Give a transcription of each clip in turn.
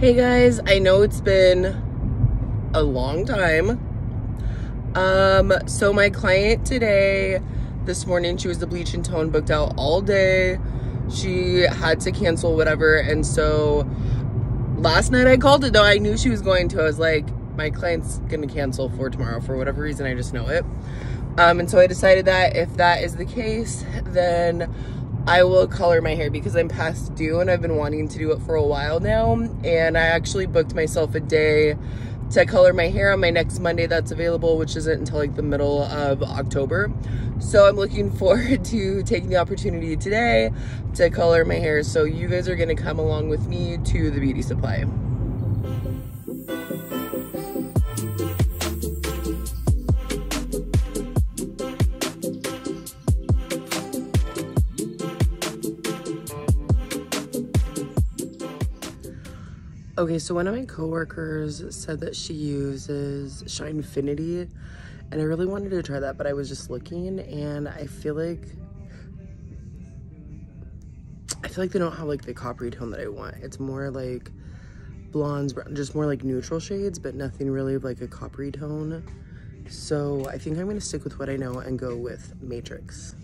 Hey guys, I know it's been a long time. Um, so my client today, this morning, she was the bleach and tone booked out all day. She had to cancel whatever. And so last night I called it though. I knew she was going to. I was like, my client's gonna cancel for tomorrow for whatever reason. I just know it. Um, and so I decided that if that is the case, then I will color my hair because I'm past due and I've been wanting to do it for a while now. And I actually booked myself a day to color my hair on my next Monday that's available, which isn't until like the middle of October. So I'm looking forward to taking the opportunity today to color my hair. So you guys are gonna come along with me to the beauty supply. Okay, so one of my coworkers said that she uses Shinefinity, and I really wanted to try that, but I was just looking, and I feel like I feel like they don't have like the coppery tone that I want. It's more like blondes, just more like neutral shades, but nothing really like a coppery tone. So I think I'm gonna stick with what I know and go with Matrix.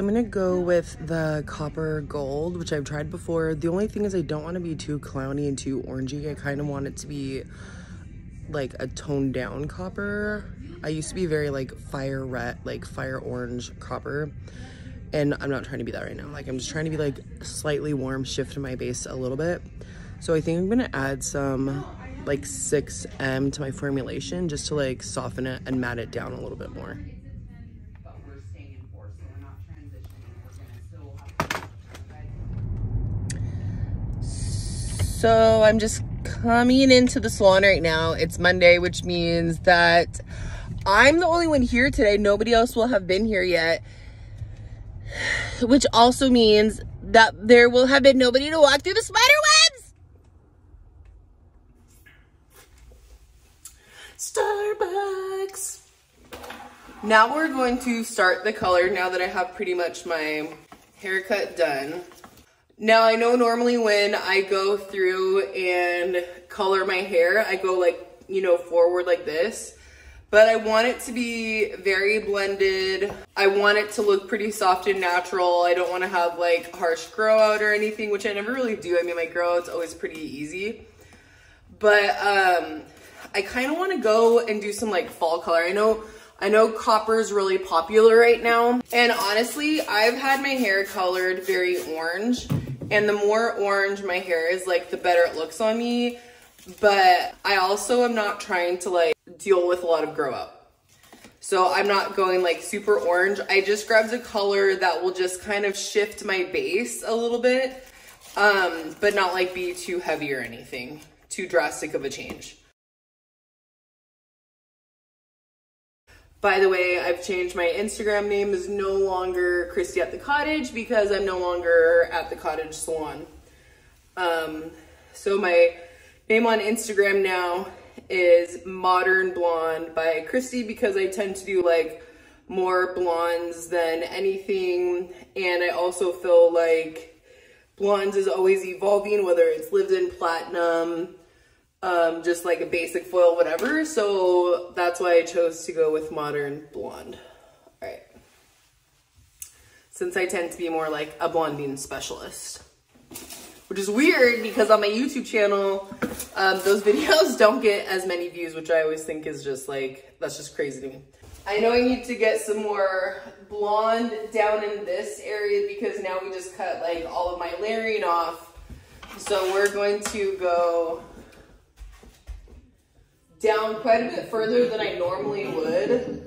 So I'm gonna go with the copper gold, which I've tried before. The only thing is I don't want to be too clowny and too orangey. I kind of want it to be like a toned down copper. I used to be very like fire red, like fire orange copper. And I'm not trying to be that right now. Like I'm just trying to be like slightly warm, shift my base a little bit. So I think I'm gonna add some like 6M to my formulation just to like soften it and matte it down a little bit more. So I'm just coming into the salon right now. It's Monday, which means that I'm the only one here today. Nobody else will have been here yet. Which also means that there will have been nobody to walk through the spider webs. Starbucks. Now we're going to start the color now that I have pretty much my haircut done. Now I know normally when I go through and color my hair, I go like, you know, forward like this, but I want it to be very blended. I want it to look pretty soft and natural. I don't want to have like harsh grow out or anything, which I never really do. I mean, my grow out's always pretty easy, but um, I kind of want to go and do some like fall color. I know I know copper is really popular right now. And honestly, I've had my hair colored very orange and the more orange my hair is, like the better it looks on me. But I also am not trying to like deal with a lot of grow up. So I'm not going like super orange. I just grabbed a color that will just kind of shift my base a little bit, um, but not like be too heavy or anything, too drastic of a change. By the way, I've changed my Instagram name is no longer Kristi at the Cottage because I'm no longer at the Cottage Salon. Um, so my name on Instagram now is Modern Blonde by Kristi because I tend to do like more blondes than anything. And I also feel like blondes is always evolving, whether it's lived in platinum, um, just like a basic foil, whatever. So that's why I chose to go with modern blonde. All right. Since I tend to be more like a blonding specialist. Which is weird because on my YouTube channel, um, those videos don't get as many views, which I always think is just like, that's just crazy to me. I know I need to get some more blonde down in this area because now we just cut like all of my layering off. So we're going to go down quite a bit further than I normally would.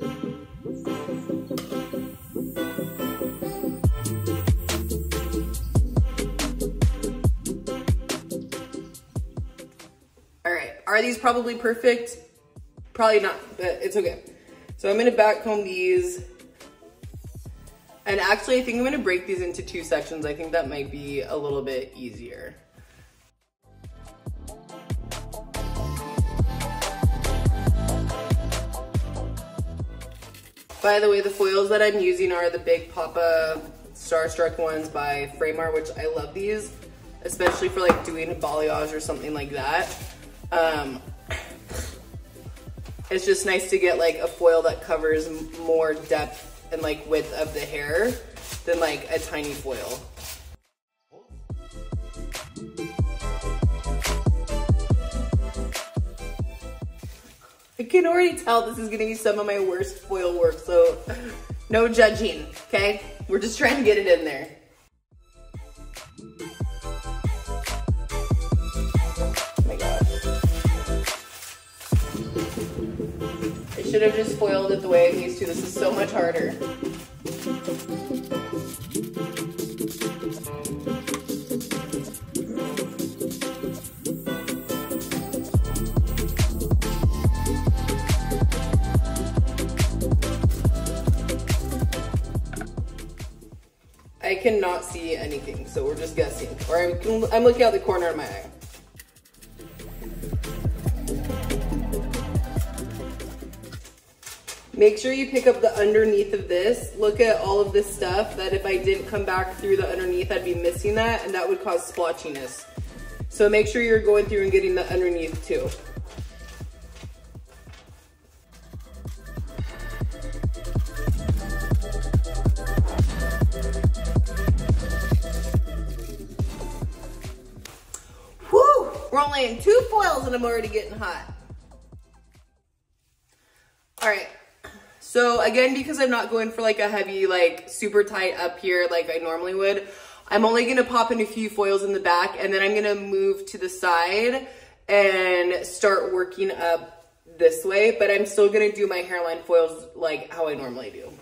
All right, are these probably perfect? Probably not, but it's okay. So I'm gonna back comb these. And actually, I think I'm gonna break these into two sections. I think that might be a little bit easier. By the way, the foils that I'm using are the Big Papa Starstruck ones by Framar, which I love these, especially for like doing a balayage or something like that. Um, it's just nice to get like a foil that covers more depth and like width of the hair than like a tiny foil. Can already tell this is gonna be some of my worst foil work, so no judging, okay? We're just trying to get it in there. Oh my. I should have just foiled it the way I'm used to. This is so much harder. I cannot see anything, so we're just guessing. Or I'm, I'm looking out the corner of my eye. Make sure you pick up the underneath of this. Look at all of this stuff that if I didn't come back through the underneath, I'd be missing that and that would cause splotchiness. So make sure you're going through and getting the underneath too. We're only in two foils and I'm already getting hot. All right, so again, because I'm not going for like a heavy, like super tight up here like I normally would, I'm only gonna pop in a few foils in the back and then I'm gonna move to the side and start working up this way, but I'm still gonna do my hairline foils like how I normally do.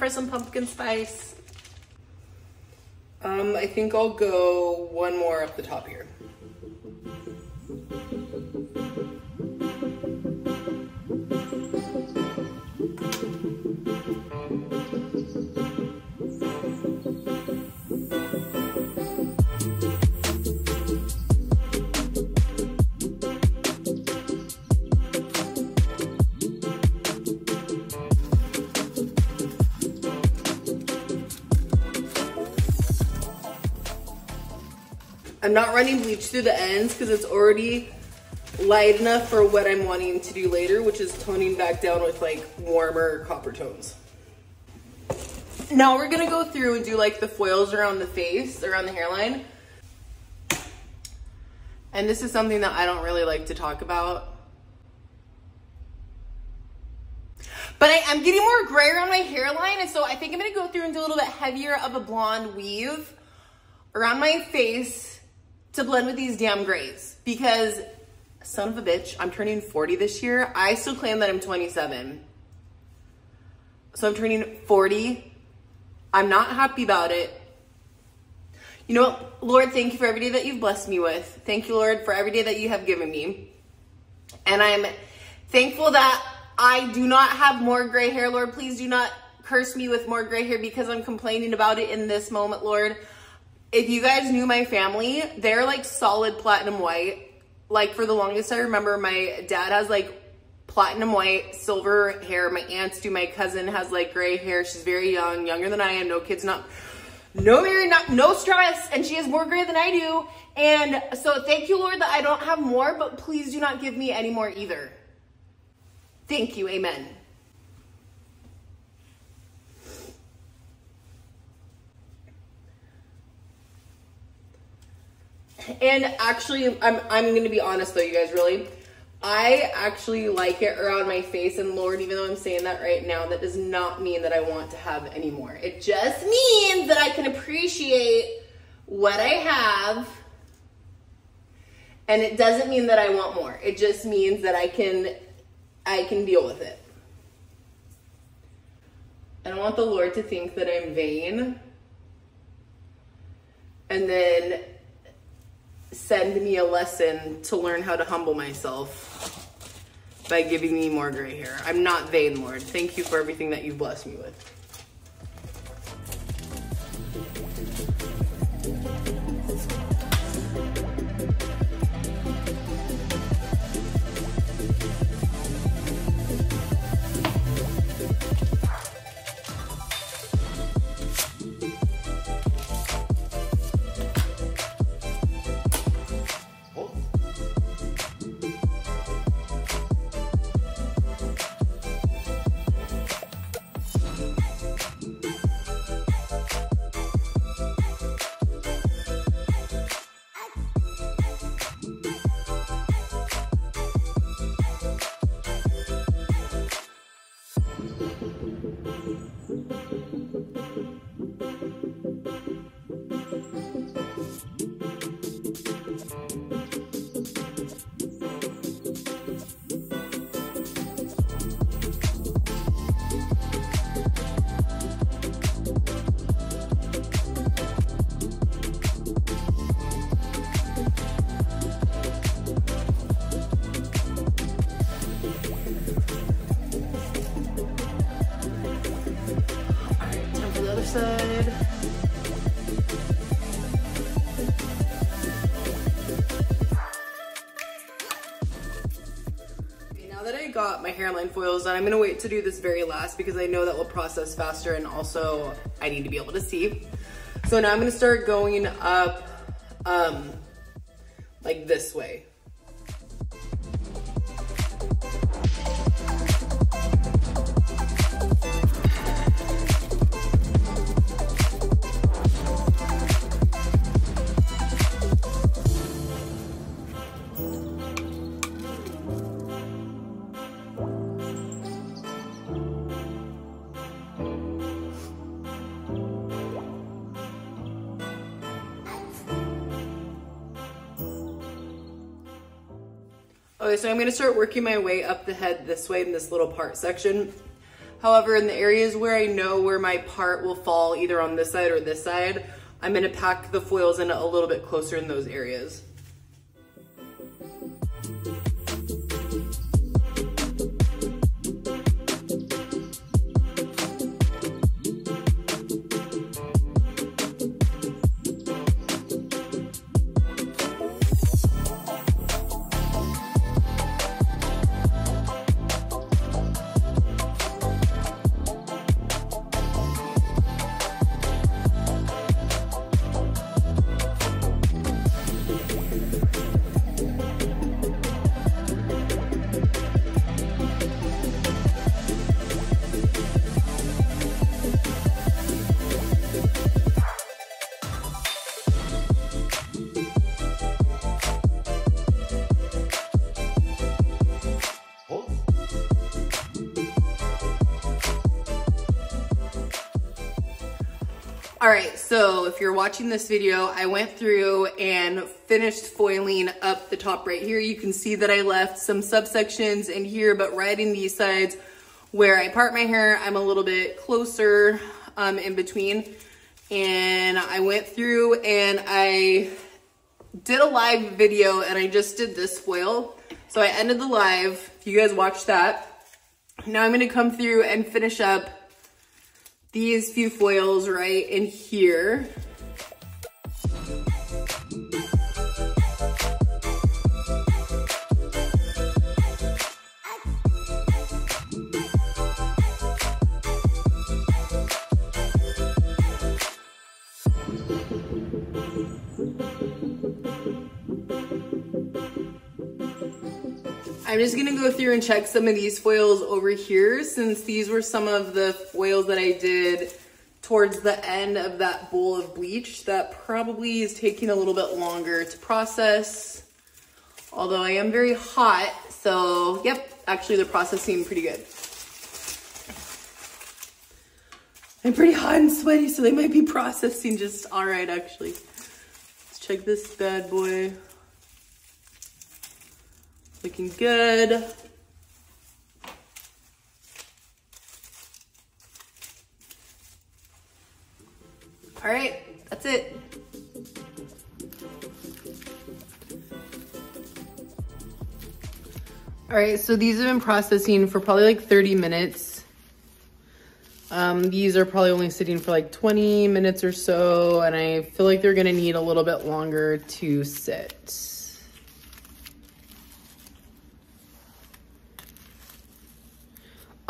For some pumpkin spice. Um, I think I'll go one more up the top here. I'm not running bleach through the ends because it's already light enough for what I'm wanting to do later, which is toning back down with like warmer copper tones. Now we're gonna go through and do like the foils around the face, around the hairline. And this is something that I don't really like to talk about. But I, am getting more gray around my hairline, and so I think I'm gonna go through and do a little bit heavier of a blonde weave around my face to blend with these damn grays because son of a bitch, I'm turning 40 this year. I still claim that I'm 27. So I'm turning 40. I'm not happy about it. You know what? Lord, thank you for every day that you've blessed me with. Thank you, Lord, for every day that you have given me. And I'm thankful that I do not have more gray hair, Lord. Please do not curse me with more gray hair because I'm complaining about it in this moment, Lord if you guys knew my family, they're like solid platinum white. Like for the longest I remember, my dad has like platinum white, silver hair. My aunts do. My cousin has like gray hair. She's very young, younger than I am. No kids, not, no married, not, no stress. And she has more gray than I do. And so thank you, Lord, that I don't have more, but please do not give me any more either. Thank you. Amen. And actually, I'm, I'm gonna be honest though, you guys, really. I actually like it around my face, and Lord, even though I'm saying that right now, that does not mean that I want to have any more. It just means that I can appreciate what I have, and it doesn't mean that I want more. It just means that I can, I can deal with it. I don't want the Lord to think that I'm vain, and then send me a lesson to learn how to humble myself by giving me more gray hair. I'm not vain, Lord. Thank you for everything that you've blessed me with. Hairline foils done, I'm gonna wait to do this very last because I know that will process faster and also I need to be able to see. So now I'm gonna start going up um, Okay, so I'm gonna start working my way up the head this way in this little part section. However, in the areas where I know where my part will fall either on this side or this side, I'm gonna pack the foils in a little bit closer in those areas. So if you're watching this video, I went through and finished foiling up the top right here. You can see that I left some subsections in here, but right in these sides where I part my hair, I'm a little bit closer um, in between. And I went through and I did a live video and I just did this foil. So I ended the live, if you guys watched that. Now I'm gonna come through and finish up these few foils right in here. I'm just gonna go through and check some of these foils over here since these were some of the foils that I did towards the end of that bowl of bleach that probably is taking a little bit longer to process. Although I am very hot, so yep, actually the process seemed pretty good. I'm pretty hot and sweaty, so they might be processing just all right, actually. Let's check this bad boy. Looking good. All right, that's it. All right, so these have been processing for probably like 30 minutes. Um, these are probably only sitting for like 20 minutes or so, and I feel like they're gonna need a little bit longer to sit.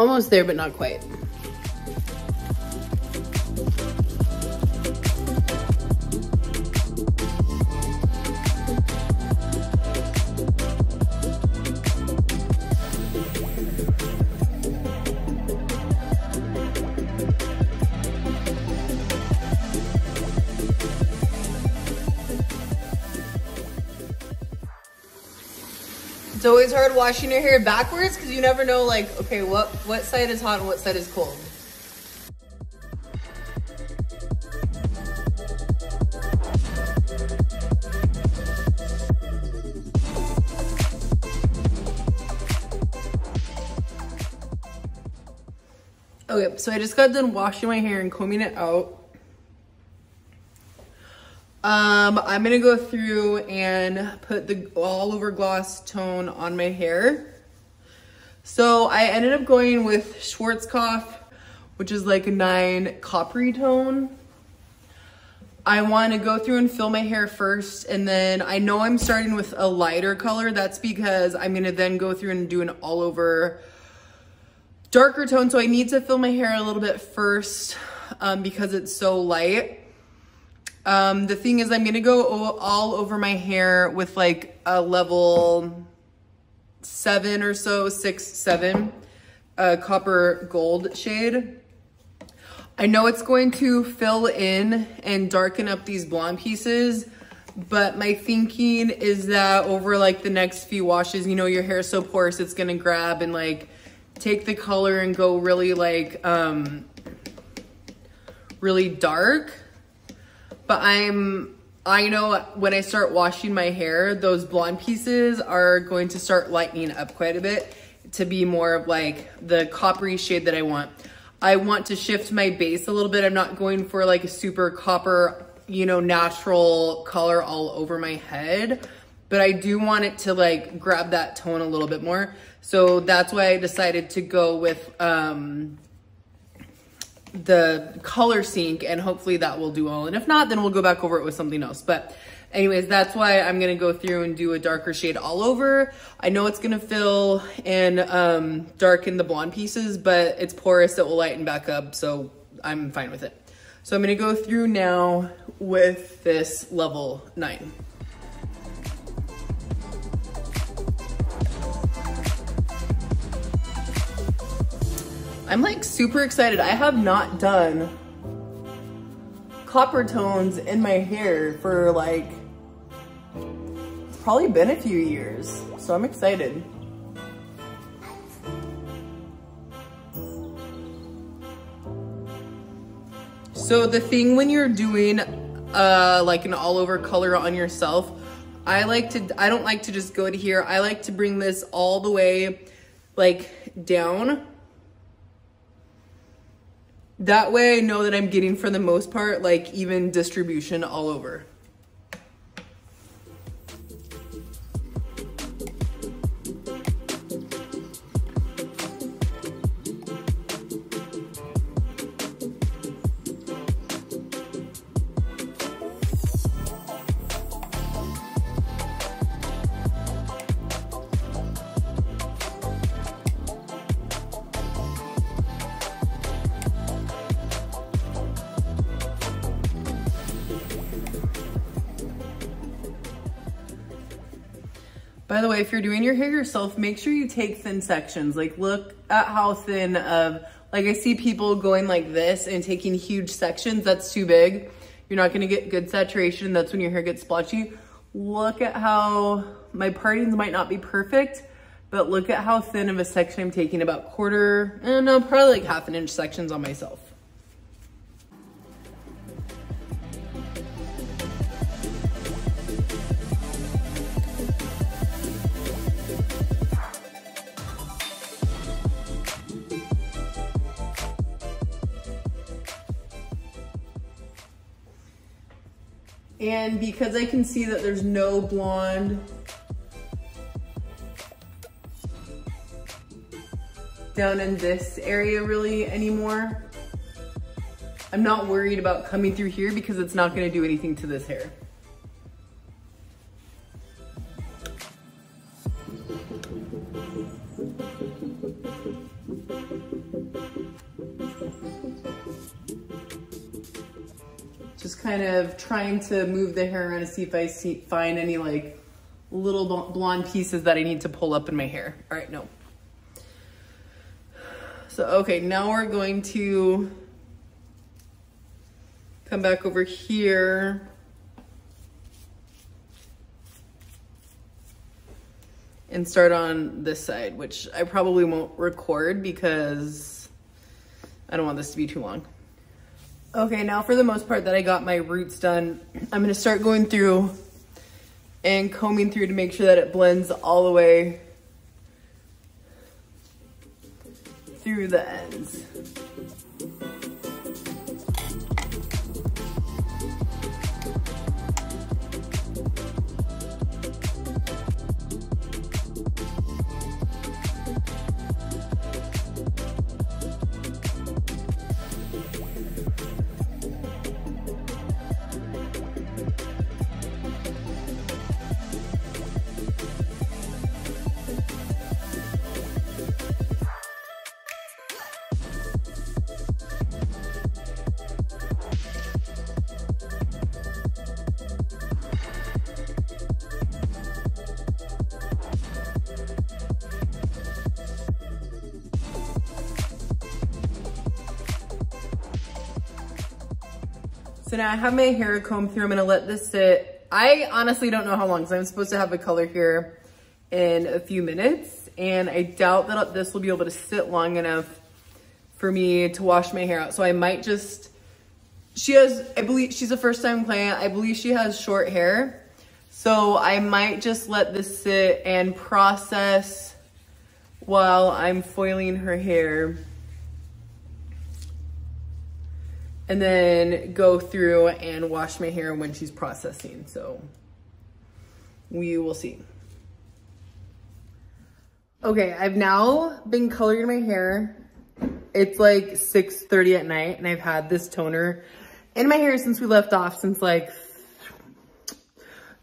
Almost there, but not quite. Always hard washing your hair backwards because you never know like, okay, what, what side is hot and what side is cold. Okay, so I just got done washing my hair and combing it out. Um, I'm gonna go through and put the all over gloss tone on my hair. So I ended up going with Schwarzkopf, which is like a nine coppery tone. I want to go through and fill my hair first and then I know I'm starting with a lighter color. That's because I'm going to then go through and do an all over darker tone. So I need to fill my hair a little bit first um, because it's so light. Um, the thing is I'm going to go all over my hair with like a level seven or so, six, seven, uh, copper gold shade. I know it's going to fill in and darken up these blonde pieces, but my thinking is that over like the next few washes, you know, your hair is so porous, it's gonna grab and like take the color and go really like, um, really dark but I'm, I know when I start washing my hair, those blonde pieces are going to start lightening up quite a bit to be more of like the coppery shade that I want. I want to shift my base a little bit. I'm not going for like a super copper, you know, natural color all over my head, but I do want it to like grab that tone a little bit more. So that's why I decided to go with, um, the color sync and hopefully that will do all. And if not, then we'll go back over it with something else. But anyways, that's why I'm gonna go through and do a darker shade all over. I know it's gonna fill and um, darken the blonde pieces, but it's porous, it will lighten back up, so I'm fine with it. So I'm gonna go through now with this level nine. I'm like super excited. I have not done copper tones in my hair for like, it's probably been a few years. So I'm excited. So the thing when you're doing uh, like an all over color on yourself, I like to, I don't like to just go to here. I like to bring this all the way like down that way I know that I'm getting for the most part like even distribution all over. If you're doing your hair yourself, make sure you take thin sections. Like look at how thin of Like I see people going like this and taking huge sections. That's too big. You're not gonna get good saturation. That's when your hair gets splotchy. Look at how my partings might not be perfect, but look at how thin of a section I'm taking about quarter, eh, no, probably like half an inch sections on myself. And because I can see that there's no blonde down in this area really anymore, I'm not worried about coming through here because it's not gonna do anything to this hair. Kind of trying to move the hair around to see if I see, find any like little blonde pieces that I need to pull up in my hair. All right, no. So, okay, now we're going to come back over here. And start on this side, which I probably won't record because I don't want this to be too long. Okay, now for the most part that I got my roots done, I'm gonna start going through and combing through to make sure that it blends all the way through the ends. So now I have my hair combed through. I'm gonna let this sit. I honestly don't know how long, so I'm supposed to have a color here in a few minutes. And I doubt that this will be able to sit long enough for me to wash my hair out. So I might just, she has, I believe, she's a first time client. I believe she has short hair. So I might just let this sit and process while I'm foiling her hair. And then go through and wash my hair when she's processing. So we will see. Okay, I've now been coloring my hair. It's like 6.30 at night and I've had this toner in my hair since we left off since like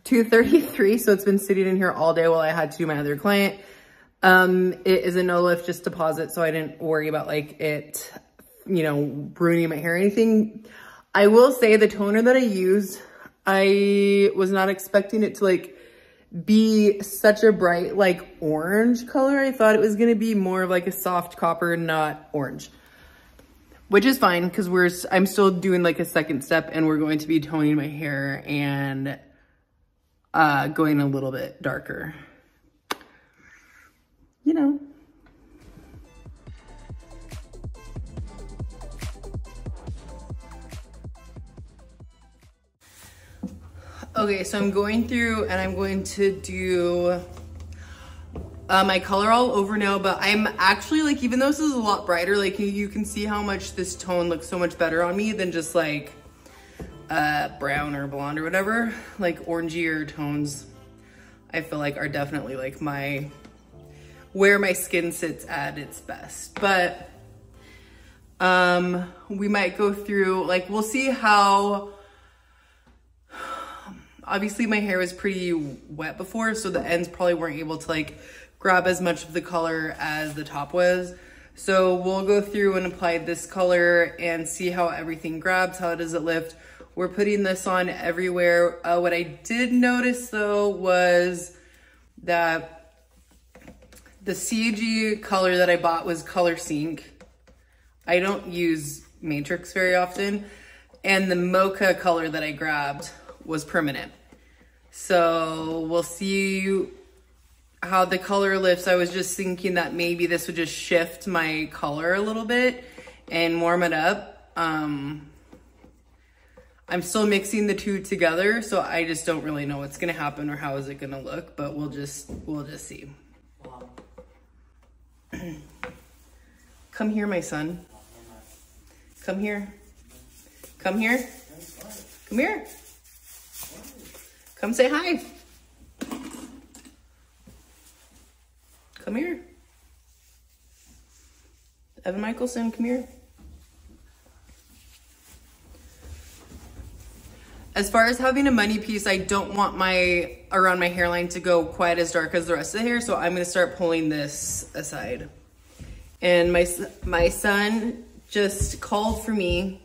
2.33. So it's been sitting in here all day while I had to do my other client. Um, it is a no lift just deposit. So I didn't worry about like it you know, ruining my hair or anything. I will say the toner that I used, I was not expecting it to like be such a bright like orange color. I thought it was going to be more of like a soft copper, not orange. Which is fine because we're I'm still doing like a second step and we're going to be toning my hair and uh, going a little bit darker. You know, Okay, so I'm going through and I'm going to do uh, my color all over now, but I'm actually like, even though this is a lot brighter, like you can see how much this tone looks so much better on me than just like uh, brown or blonde or whatever. Like orangier tones, I feel like are definitely like my, where my skin sits at its best. But um, we might go through, like we'll see how, Obviously my hair was pretty wet before, so the ends probably weren't able to like grab as much of the color as the top was. So we'll go through and apply this color and see how everything grabs, how does it lift. We're putting this on everywhere. Uh, what I did notice though was that the CG color that I bought was Color Sync. I don't use Matrix very often. And the mocha color that I grabbed was permanent. So we'll see how the color lifts. I was just thinking that maybe this would just shift my color a little bit and warm it up. Um, I'm still mixing the two together, so I just don't really know what's gonna happen or how is it gonna look, but we'll just, we'll just see. Come here, my son. Come here. Come here. Come here. Come say hi. Come here. Evan Michelson, come here. As far as having a money piece, I don't want my around my hairline to go quite as dark as the rest of the hair, so I'm gonna start pulling this aside. And my, my son just called for me,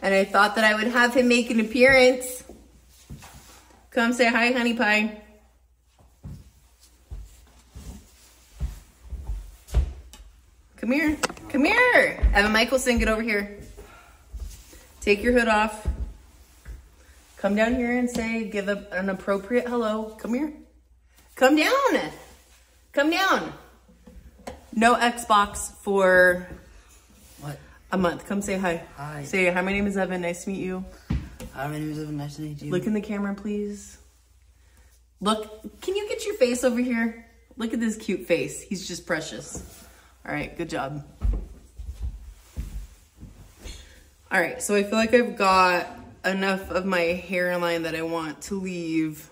and I thought that I would have him make an appearance. Come say hi, honey pie. Come here. Come here. Evan Michelson, get over here. Take your hood off. Come down here and say, give a, an appropriate hello. Come here. Come down. Come down. No Xbox for What? a month. Come say hi. Hi. Say, hi, my name is Evan. Nice to meet you. To meet you. Look in the camera, please. Look, can you get your face over here? Look at this cute face. He's just precious. All right, good job. All right, so I feel like I've got enough of my hairline that I want to leave.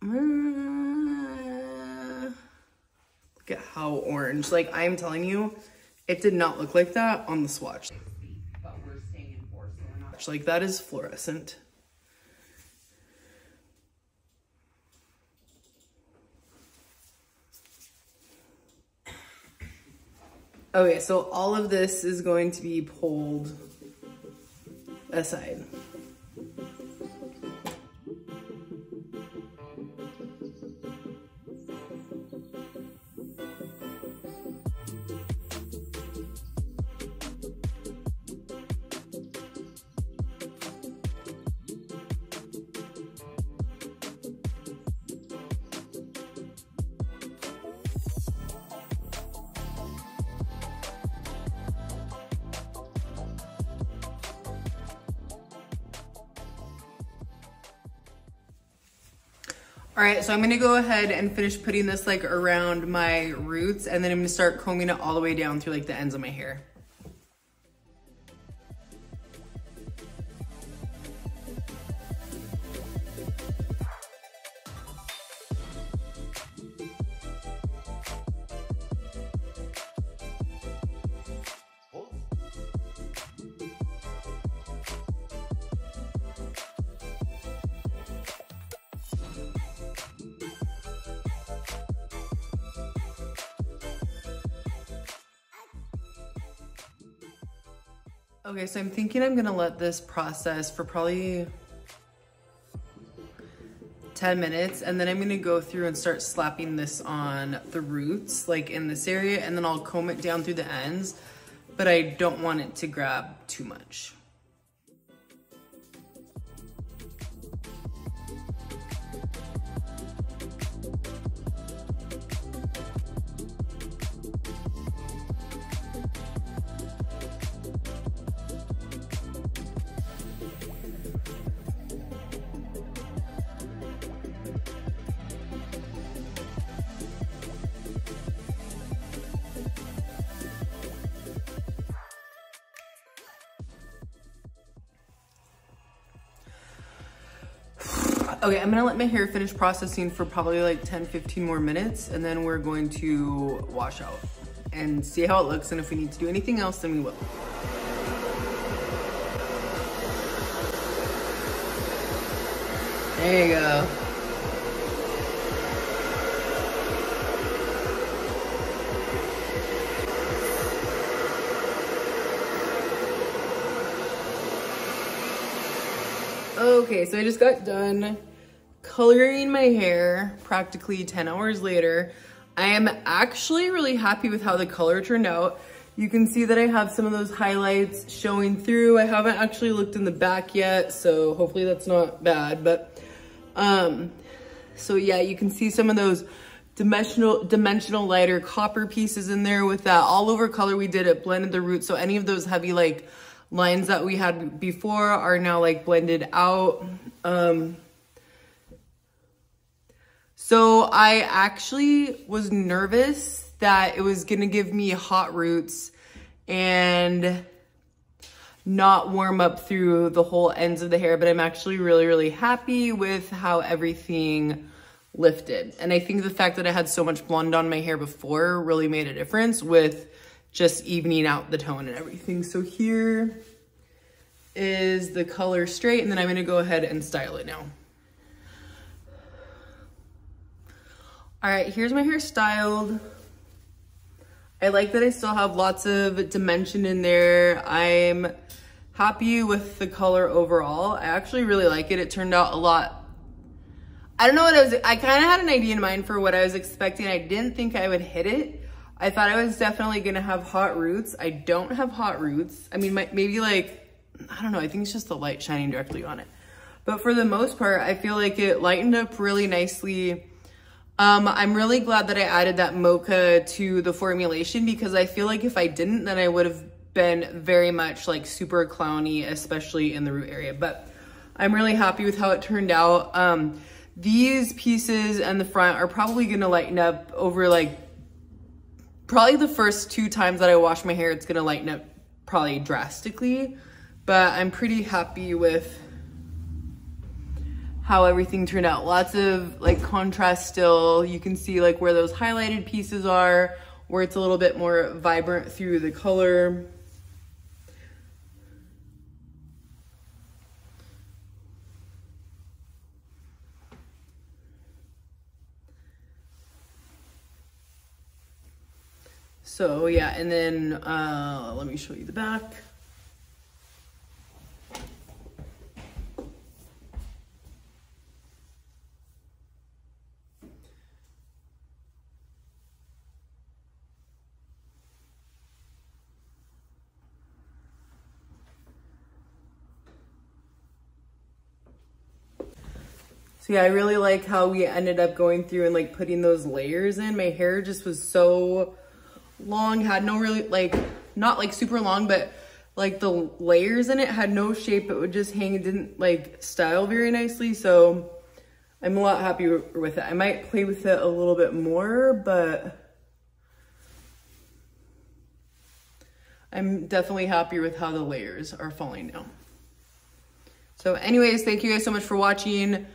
Uh, Look at how orange. Like, I'm telling you, it did not look like that on the swatch. But we're staying in not. Like, that is fluorescent. Okay, so all of this is going to be pulled aside. All right, so I'm gonna go ahead and finish putting this like around my roots and then I'm gonna start combing it all the way down through like the ends of my hair. Okay, so I'm thinking I'm gonna let this process for probably 10 minutes and then I'm gonna go through and start slapping this on the roots, like in this area, and then I'll comb it down through the ends, but I don't want it to grab too much. I'm gonna let my hair finish processing for probably like 10, 15 more minutes, and then we're going to wash out and see how it looks, and if we need to do anything else, then we will. There you go. Okay, so I just got done coloring my hair practically 10 hours later. I am actually really happy with how the color turned out. You can see that I have some of those highlights showing through. I haven't actually looked in the back yet, so hopefully that's not bad. But, um, so yeah, you can see some of those dimensional, dimensional lighter copper pieces in there with that all over color we did it blended the roots. So any of those heavy like lines that we had before are now like blended out. Um, so I actually was nervous that it was gonna give me hot roots and not warm up through the whole ends of the hair, but I'm actually really, really happy with how everything lifted. And I think the fact that I had so much blonde on my hair before really made a difference with just evening out the tone and everything. So here is the color straight and then I'm gonna go ahead and style it now. All right, here's my hair styled. I like that I still have lots of dimension in there. I'm happy with the color overall. I actually really like it. It turned out a lot. I don't know what I was, I kind of had an idea in mind for what I was expecting. I didn't think I would hit it. I thought I was definitely gonna have hot roots. I don't have hot roots. I mean, my, maybe like, I don't know, I think it's just the light shining directly on it. But for the most part, I feel like it lightened up really nicely. Um, I'm really glad that I added that mocha to the formulation because I feel like if I didn't, then I would have been very much like super clowny, especially in the root area. But I'm really happy with how it turned out. Um, these pieces and the front are probably gonna lighten up over like, probably the first two times that I wash my hair, it's gonna lighten up probably drastically. But I'm pretty happy with how everything turned out. Lots of like contrast still. You can see like where those highlighted pieces are, where it's a little bit more vibrant through the color. So yeah, and then uh, let me show you the back. So yeah, I really like how we ended up going through and like putting those layers in. My hair just was so long, had no really like, not like super long, but like the layers in it had no shape. It would just hang. It didn't like style very nicely. So I'm a lot happier with it. I might play with it a little bit more, but I'm definitely happy with how the layers are falling now. So anyways, thank you guys so much for watching.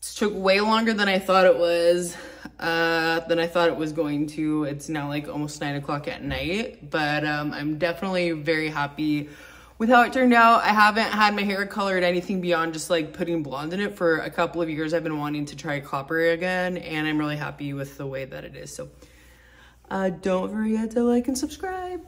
It took way longer than I thought it was, uh, than I thought it was going to. It's now like almost nine o'clock at night, but um, I'm definitely very happy with how it turned out. I haven't had my hair colored anything beyond just like putting blonde in it for a couple of years. I've been wanting to try copper again, and I'm really happy with the way that it is. So uh, don't forget to like and subscribe.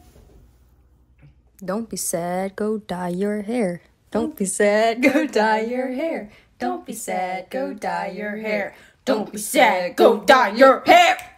Don't be sad, go dye your hair. Don't be sad, go dye your hair. Don't be sad, go dye your hair. Don't be sad, go dye your hair.